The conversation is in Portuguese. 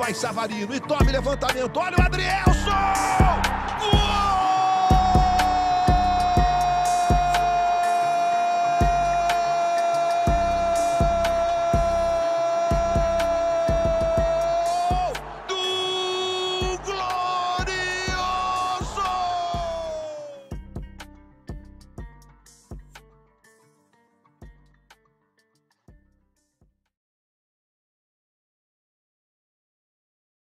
Vai Savarino e tome levantamento. Olha o Adrielson!